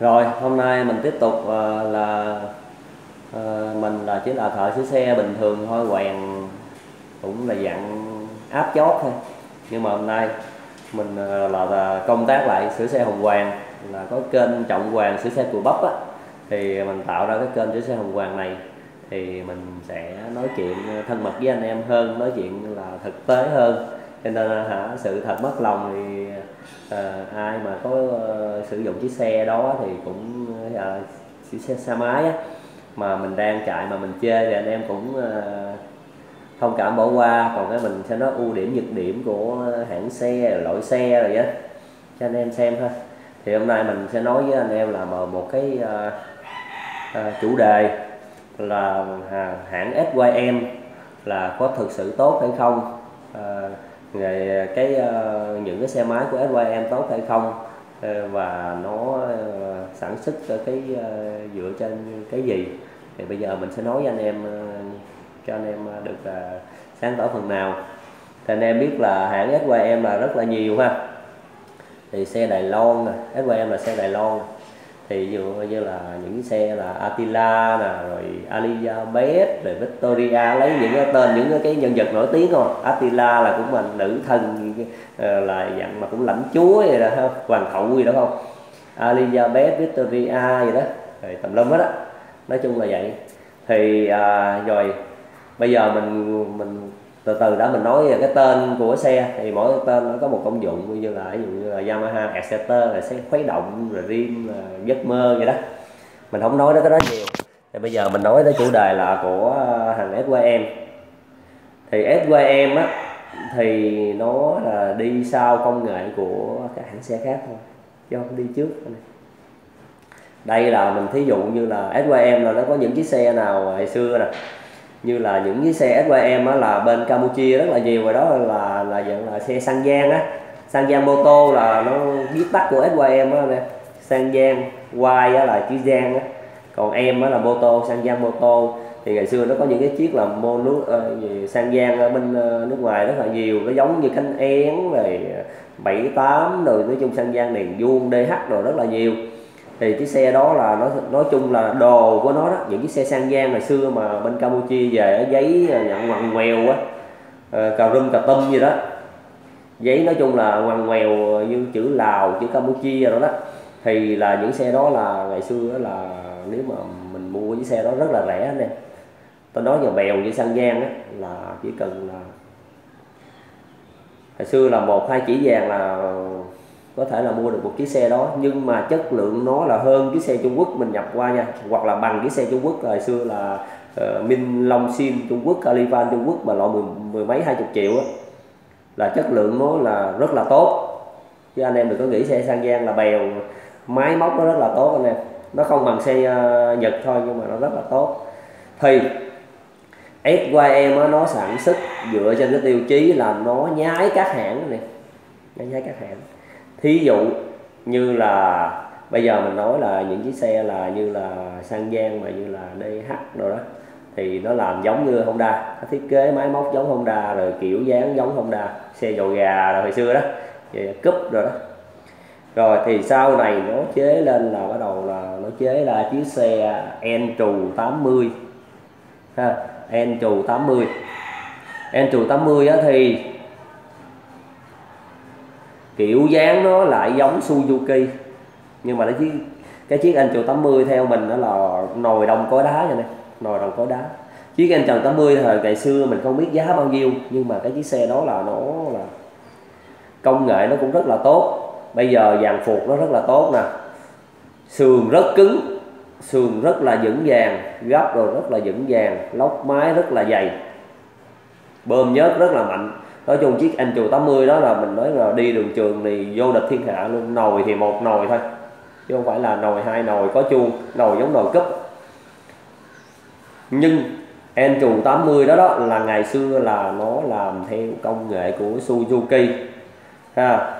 Rồi hôm nay mình tiếp tục uh, là uh, mình là chỉ là thợ sửa xe bình thường thôi quèn cũng là dạng áp chót thôi. Nhưng mà hôm nay mình uh, là, là công tác lại sửa xe hồng hoàng là có kênh trọng hoàng sửa xe cùi bắp á. Thì mình tạo ra cái kênh sửa xe hồng hoàng này thì mình sẽ nói chuyện thân mật với anh em hơn nói chuyện là thực tế hơn. Cho nên là hả sự thật mất lòng thì à, ai mà có uh, sử dụng chiếc xe đó thì cũng uh, chiếc xe xe máy á. Mà mình đang chạy mà mình chê thì anh em cũng uh, thông cảm bỏ qua. Còn cái mình sẽ nói ưu điểm nhược điểm của hãng xe loại xe rồi á. Cho anh em xem thôi thì hôm nay mình sẽ nói với anh em là một một cái uh, uh, chủ đề là hãng SYM là có thực sự tốt hay không. Uh, về ờ, cái ờ, những cái xe máy của SYM tốt hay không ờ, và nó sản xuất cái dựa trên cái gì? Thì bây giờ mình sẽ nói với anh em cho anh em được sáng tỏ phần nào. Thì anh em biết là hãng SYM là rất là nhiều ha. Thì xe Đài Loan SYM là xe Đài Loan thì ví dụ như là những xe là Attila nè rồi Elizabeth rồi Victoria lấy những cái tên những cái nhân vật nổi tiếng không? Attila là cũng là nữ thần ờ, là dạng mà cũng lãnh chúa vậy đó không? Hoàng hậu gì đó không? Elizabeth Victoria gì đó. Rồi tầm lâm hết á. Nói chung là vậy. Thì à, rồi bây giờ mình mình từ từ đã, mình nói về cái tên của xe thì mỗi tên nó có một công dụng như là, ví dụ như là Yamaha Exciter là xe khuấy động, rồi rim, là giấc mơ vậy đó. Mình không nói đến cái đó nhiều. Thì bây giờ mình nói tới chủ đề là của à, hàng SYM thì SYM á, thì nó là đi sau công nghệ của các hãng xe khác thôi, chứ không đi trước đây là mình thí dụ như là SYM là nó có những chiếc xe nào ngày xưa nè như là những cái xe SYM á là bên Campuchia rất là nhiều rồi đó là là dạng là xe Sang Giang á. Sang Giang mô tô là nó viết tắt của SYM á nè. Sang Giang Y á là chữ Giang á. Còn em á là mô tô Sang Giang mô tô thì ngày xưa nó có những cái chiếc là mô nước uh, Sang Giang ở bên uh, nước ngoài rất là nhiều. Nó giống như cánh én rồi bảy tám rồi nói chung Sang Giang đèn vuông DH rồi rất là nhiều thì cái xe đó là nó nói chung là đồ của nó đó, những chiếc xe sang giang ngày xưa mà bên campuchia về ở giấy ờ, nhận ngoằn ngoèo á ờ, cà rum cà tâm gì đó. Giấy nói chung là ngoằn ngoèo như chữ lào, chữ campuchia rồi đó. Thì là những xe đó là ngày xưa là nếu mà mình mua cái xe đó rất là rẻ nè tôi nói nhà bèo như sang giang á là chỉ cần là, hồi xưa là một, hai chỉ vàng là có thể là mua được một chiếc xe đó nhưng mà chất lượng nó là hơn chiếc xe Trung Quốc mình nhập qua nha hoặc là bằng chiếc xe Trung Quốc hồi xưa là uh, Minh Long Xin Trung Quốc Califan Trung Quốc mà loại mười, mười mấy hai chục triệu á. Là chất lượng nó là rất là tốt. Chứ anh em đừng có nghĩ xe sang Giang là bèo máy móc nó rất là tốt anh em. Nó không bằng xe uh, Nhật thôi nhưng mà nó rất là tốt. Thì SYM nó sản xuất dựa trên cái tiêu chí là nó nhái các hãng này. Nó nhái các hãng thí dụ như là bây giờ mình nói là những chiếc xe là như là sang giang mà như là DH rồi đó, thì nó làm giống như Honda, nó thiết kế máy móc giống Honda, rồi kiểu dáng giống Honda, xe dầu gà rồi hồi xưa đó, về cúp rồi đó. Rồi thì sau này nó chế lên là bắt đầu là nó chế ra chiếc xe N trù 80 ha, N trù 80 N trù 80 á thì kiểu dáng nó lại giống Suzuki. Nhưng mà nó chiếc, cái chiếc anh trừ 80 theo mình nó là nồi đồng cối đá vậy nè, nồi đồng cối đá. Chiếc anh trần 80 thời ngày xưa mình không biết giá bao nhiêu, nhưng mà cái chiếc xe đó là nó là công nghệ nó cũng rất là tốt. Bây giờ dàn phục nó rất là tốt nè. Sườn rất cứng, sườn rất là vững vàng gấp rồi rất là vững vàng lốc máy rất là dày. Bơm nhớt rất là mạnh nói chung chiếc anh chùa 80 đó là mình nói là đi đường trường thì vô địch thiên hạ luôn, nồi thì một nồi thôi, chứ không phải là nồi hai nồi có chuông, nồi giống nồi cúp. Nhưng anh chùa 80 đó đó là ngày xưa là nó làm theo công nghệ của Suzuki, ha.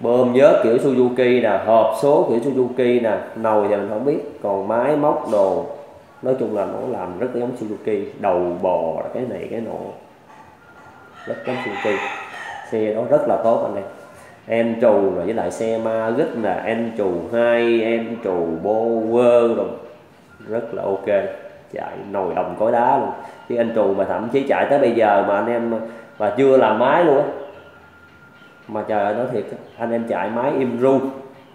Bơm nhớ kiểu Suzuki nè, hộp số kiểu Suzuki nè, nồi thì mình không biết, còn máy móc đồ, nói chung là nó làm rất giống Suzuki, đầu bò cái này cái nọ rất giống Suzuki xe đó rất là tốt anh em. Em trù rồi với lại xe ma rất là em trù hai, em trù bower rồi. Rất là ok. Chạy nồi đồng cối đá luôn. Chứ anh trù mà thậm chí chạy tới bây giờ mà anh em mà chưa làm máy luôn á. Mà trời ơi, nói thiệt anh em chạy máy im ru.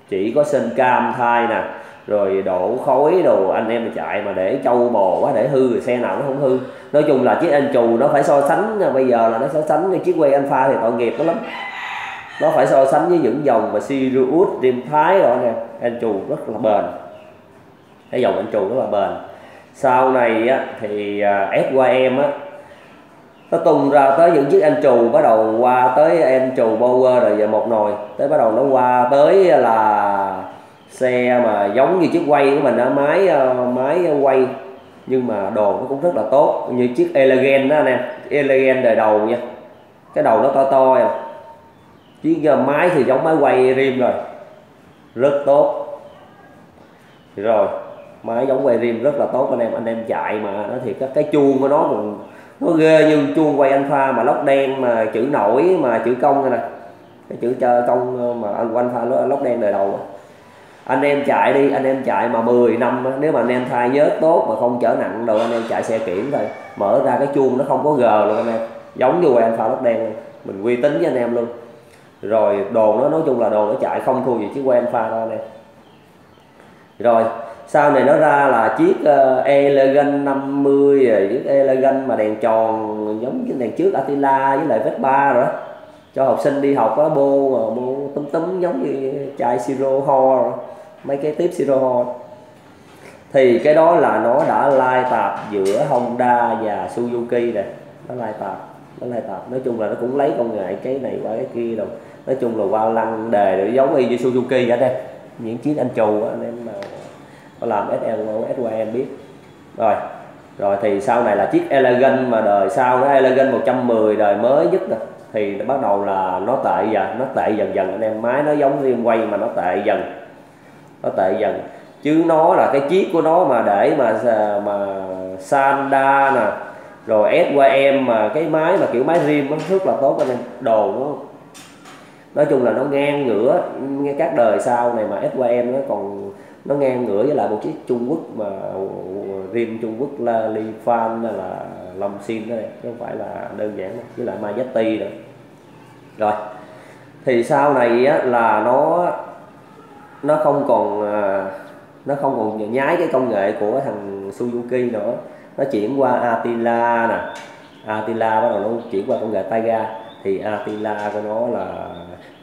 Chỉ có sinh cam thai nè, rồi đổ khói đồ, anh em chạy mà để trâu bò quá, để hư, xe nào nó không hư nói chung là chiếc anh trù nó phải so sánh bây giờ là nó so sánh cái chiếc quay alpha thì tội nghiệp nó lắm. Nó phải so sánh với những dòng mà Sirius, Rim Thái rồi nè. Anh trù rất là bền. Cái dòng anh trù rất là bền. Sau này á, thì à, SYM á nó tung ra tới những chiếc anh trù bắt đầu qua tới anh trù power rồi về một nồi. Tới bắt đầu nó qua tới là xe mà giống như chiếc quay của mình á máy ờ, máy quay nhưng mà đồ nó cũng rất là tốt như chiếc elegant đó anh em. Elegant đời đầu nha. Cái đầu nó to to à chiếc ờ, máy thì giống máy quay rim rồi. Rất tốt. Rồi máy giống quay rim rất là tốt anh em. Anh em chạy mà nó thì cái, cái chuông của nó còn nó ghê như chuông quay alpha mà lóc đen mà chữ nổi mà chữ công nè. Cái chữ cho công ờ, mà anh alpha lóc đen đời đầu anh em chạy đi anh em chạy mà 10 năm nếu mà anh em thay nhớ tốt mà không chở nặng đâu anh em chạy xe kiểm thôi. Mở ra cái chuông nó không có gờ luôn anh em. Giống như quen pha lóc đen mình uy tín với anh em luôn. Rồi đồ nó nói chung là đồ nó chạy không thua gì chiếc quen pha đâu em. Rồi sau này nó ra là chiếc uh, Elegant 50 rồi chiếc Elegant mà đèn tròn giống cái đèn trước Attila với lại Vespa rồi đó. Cho học sinh đi học á bô bô túm túm giống như chai siro ho. rồi mấy cái tiếp siro thì cái đó là nó đã lai tạp giữa Honda và Suzuki này nó lai tạp, nó lai tạp. Nói chung là nó cũng lấy công nghệ cái này qua cái kia rồi. Nói chung là qua lăng đề để giống y như Suzuki vậy đây những chiếc anh trù anh em mà có làm SL em biết. Rồi rồi thì sau này là chiếc Elegant mà đời sau nó Elegant 110 đời mới nhất rồi thì bắt đầu là nó tệ dần, nó tệ dần dần. Anh em, máy nó giống riêng quay mà nó tệ dần nó tệ dần. Chứ nó là cái chiếc của nó mà để mà mà Sanda nè rồi SYM mà cái máy mà kiểu máy rim nó rất là tốt anh em. Đồ nó nói chung là nó ngang ngửa nghe các đời sau này mà SYM nó còn nó ngang ngửa với lại một chiếc Trung Quốc mà rim Trung Quốc là Li Fan là Long Xin đó chứ không phải là đơn giản đâu. với lại Majetti nữa. Rồi thì sau này á, là nó nó không còn à, nó không còn nhái cái công nghệ của thằng Suzuki nữa. Nó chuyển qua Attila nè. Attila bắt đầu nó chuyển qua công nghệ tay ga thì Attila của nó là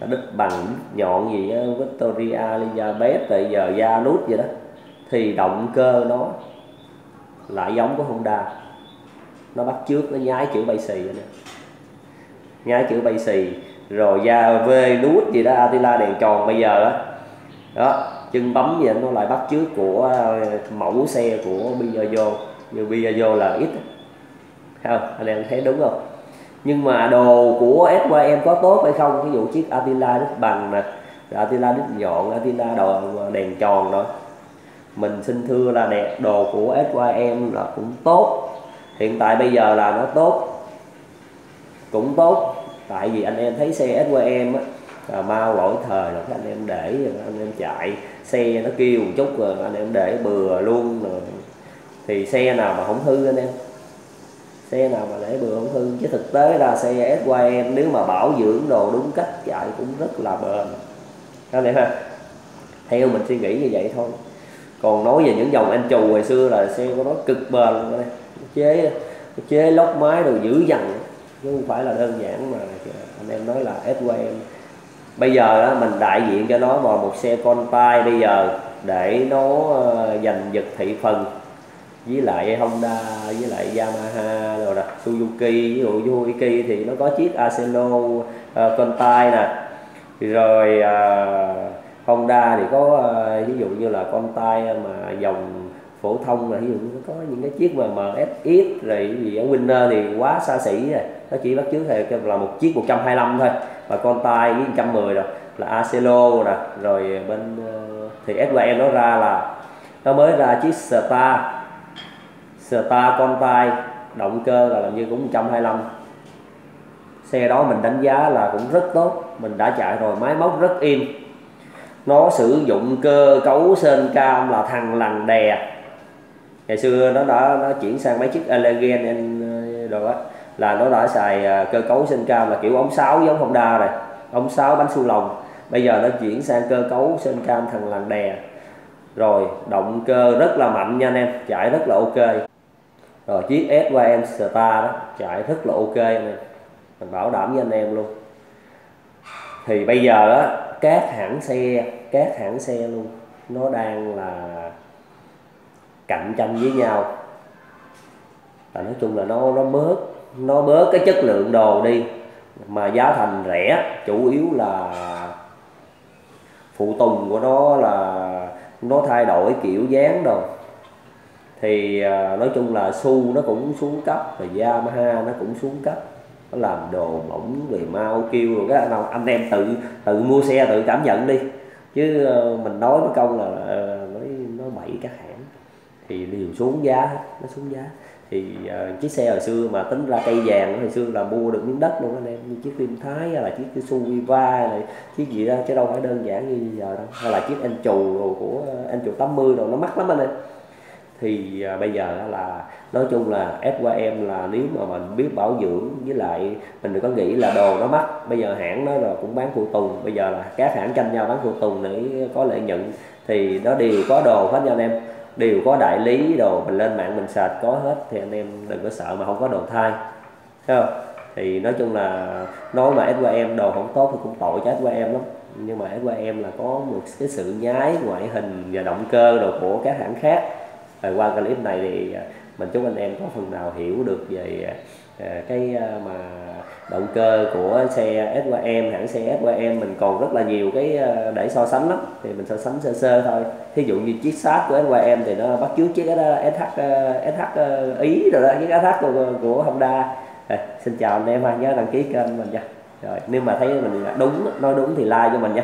nó đứt bằng nhọn gì đó, Victoria Elizabeth rồi giờ da nút vậy đó. Thì động cơ nó lại giống của Honda. Nó bắt trước nó nhái chữ bay xì vậy nè. Nhái chữ bay xì. Rồi da V nút gì đó Attila đèn tròn bây giờ đó đó, chân bấm gì nó lại bắt chước của ờ, mẫu xe của Piaggio. Như Piaggio là ít. Không? Anh em thấy đúng không? Nhưng mà đồ của SYM có tốt hay không? Ví dụ chiếc Attila đít bằng nè Attila đít nhọn, Attila đồ ờ, đèn tròn đó. Mình xin thưa là đẹp, đồ của SYM là cũng tốt. Hiện tại bây giờ là nó tốt. Cũng tốt. Tại vì anh em thấy xe SYM á là mau lỗi thời là anh em để, anh em chạy. Xe nó kêu một chút rồi anh em để bừa luôn rồi. Thì xe nào mà không hư anh em? Xe nào mà để bừa không hư? Chứ thực tế là xe SYM nếu mà bảo dưỡng đồ đúng cách chạy cũng rất là bền. Anh em ha? Theo mình suy nghĩ như vậy thôi. Còn nói về những dòng anh trù hồi xưa là xe của nó cực bền luôn chế chế lốc máy đồ dữ dằn chứ không phải là đơn giản mà anh em nói là SYM bây giờ đó, mình đại diện cho nó vào một xe con tay bây giờ để nó ờ, giành giật thị phần. Với lại Honda với lại Yamaha rồi nè Suzuki ví dụ Suzuki thì nó có chiếc Acelo uh, ờ, con tay nè rồi uh, Honda thì có uh, ví dụ như là con tay mà dòng phổ thông là ví dụ có những cái chiếc mà MSX rồi gì ở Winner thì quá xa xỉ rồi. Nó chỉ bắt chước thì là một chiếc 125 thôi và con tay với 110 rồi, là Acelo nè, rồi bên ờ, thì SYM nó ra là, nó mới ra chiếc Star Star con tay, động cơ là làm như cũng 125 xe đó mình đánh giá là cũng rất tốt, mình đã chạy rồi, máy móc rất im nó sử dụng cơ cấu sên cam là thằng lằn đè ngày xưa nó đã, nó chuyển sang mấy chiếc elegant rồi ờ, á, là nó đã xài ờ, cơ cấu sên cam là kiểu ống sáo giống Honda rồi ống sáo bánh su lồng. Bây giờ nó chuyển sang cơ cấu sên cam thằng lằn đè. Rồi, động cơ rất là mạnh nha anh em chạy rất là ok. Rồi, chiếc SYM Star đó chạy rất là ok anh em. Mình bảo đảm với anh em luôn. Thì bây giờ á, các hãng xe, các hãng xe luôn, nó đang là cạnh tranh với nhau. Và nói chung là nó nó bớt nó bớt cái chất lượng đồ đi. Mà giá thành rẻ, chủ yếu là phụ tùng của nó là nó thay đổi kiểu dáng đồ. Thì à, nói chung là su nó cũng xuống cấp và Yamaha nó cũng xuống cấp. Nó làm đồ bỏng về mau kêu rồi cái nào anh em tự tự mua xe tự cảm nhận đi. Chứ ờ, mình nói với công là ờ, nói nó bậy các hãng thì đều xuống giá nó xuống giá. Thì uh, chiếc xe hồi xưa mà tính ra cây vàng hồi xưa là mua được miếng đất luôn anh em như chiếc phim thái hay là chiếc cái Suviva hay là chiếc gì đó chứ đâu phải đơn giản như giờ đâu. Hay là chiếc anh trù của ờ, anh trù 80 rồi nó mắc lắm anh em. Thì à, bây giờ là nói chung là SYM là nếu mà mình biết bảo dưỡng với lại mình đừng có nghĩ là đồ nó mắc. Bây giờ hãng nó là cũng bán phụ tùng bây giờ là các hãng tranh nhau bán phụ tùng để có lợi nhuận thì nó đều có đồ hết nha anh em đều có đại lý đồ, mình lên mạng mình sạch có hết, thì anh em đừng có sợ mà không có đồ thay thấy không? Thì nói chung là nói mà SYM đồ không tốt thì cũng tội cho SYM lắm. Nhưng mà SYM là có một cái sự nhái ngoại hình và động cơ đồ của các hãng khác. Rồi qua clip này thì mình chúc anh em có phần nào hiểu được về à, cái à, mà động cơ của xe SYM hãng xe SYM mình còn rất là nhiều cái à, để so sánh lắm. Thì mình so sánh sơ sơ thôi. Thí dụ như chiếc sát của SYM thì nó bắt chước chiếc SH à, SH ý rồi đó chiếc SH của, của Honda. À, xin chào anh em ha nhớ đăng ký kênh mình nha. Rồi nếu mà thấy mình đúng nói đúng thì like cho mình nha.